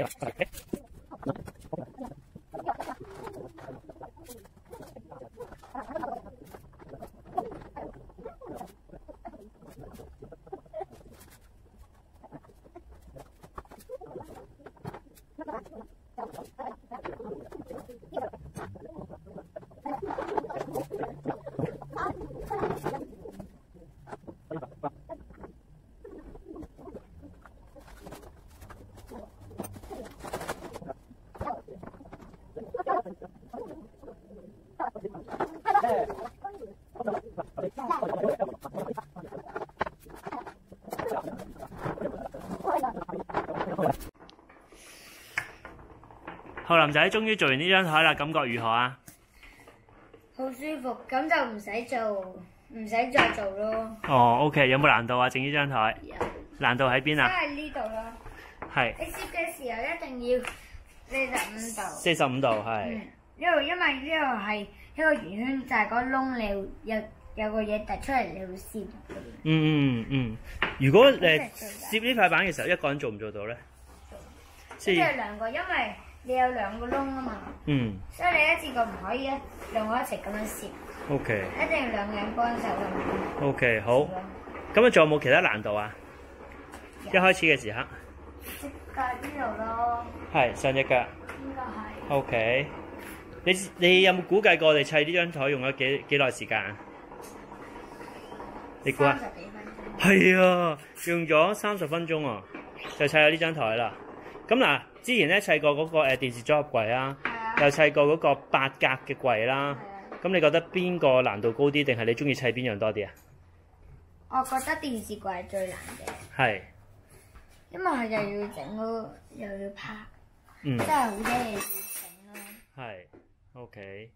Ha, ha, 浩林仔終於做完呢張台啦，感覺如何啊？好舒服，咁就唔使做，唔使再做咯。哦，OK，有冇難度啊？整呢張台有，難度喺邊都啊？係呢度咯。係你攝嘅時候一定要四十五度。四十五度，係嗯，呢度因為呢度係一個圓圈，就係個窿，你要有有個嘢突出嚟，你會攝。嗯嗯嗯。如果誒咁攝呢塊板嘅時候，一個人做唔做到咧？即即係係兩個，因為你有兩個窿啊嘛，嗯所以你一次過唔可以一兩個一齊咁樣攝，，OK 一定要兩個人幫手咁樣。OK，好。咁啊，仲有冇其他難度啊？一開始嘅時刻接腳呢度咯，係上隻腳。應該係 OK。你你有冇估計過我哋砌呢張台用咗幾幾耐時間啊？你估啊三？十幾分鐘。係啊，用咗三十分鐘啊，就砌咗呢張台啦。咁嗱，之前咧砌過嗰個誒電視組合櫃啦。又砌過嗰個八格嘅櫃啦。咁你覺得邊個難度高啲，定係你中意砌邊樣多啲啊？我覺得電視櫃係最難嘅，係，因為佢又要整咯，又要拍，嗯真，係好多嘢要整咯。係，OK，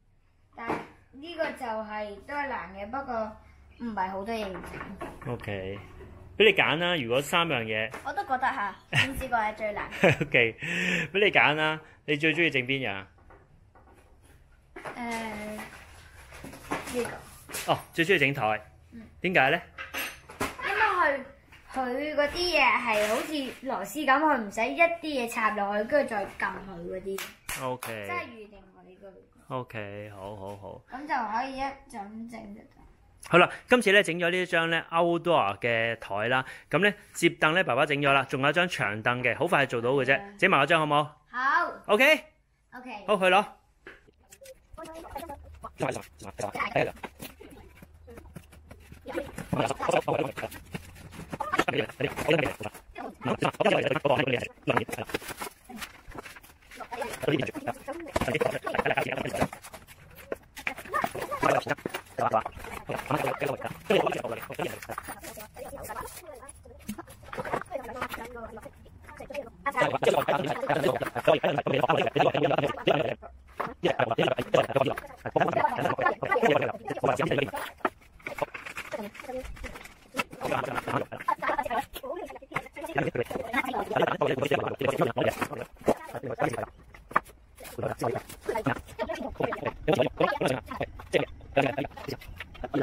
但係呢個就係、都係難嘅，不過唔係好多嘢要整。OK，俾你揀啦。如果三樣嘢我都覺得嚇，電視櫃係最難。，OK，俾你揀啦。你最中意整邊樣？誒、呢、哦，最中意整台嗯。點解咧？因為佢佢嗰啲嘢係好似螺絲咁，佢唔使一啲嘢插落去，跟住再撳佢嗰啲，OK，即係預定我呢個，OK，好好好。咁就可以一就咁整就得。好啦，今次咧整咗呢一张咧 outdoor 嘅台啦，咁咧接凳咧爸爸整咗啦，仲有一张长凳嘅，好快做到嘅啫，整埋嗰张好唔好？好。OK。OK。好，去咯。这个我知道，这个我知道，我知道，我知道。Gracias. 好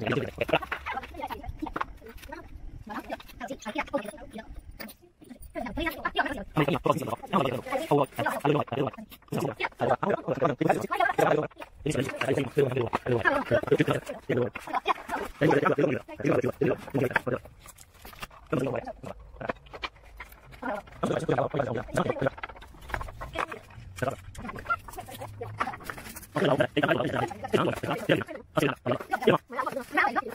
了。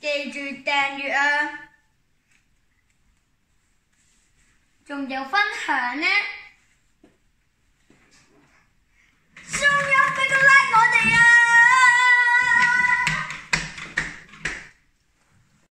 記住訂閱啊！仲有分享呢〜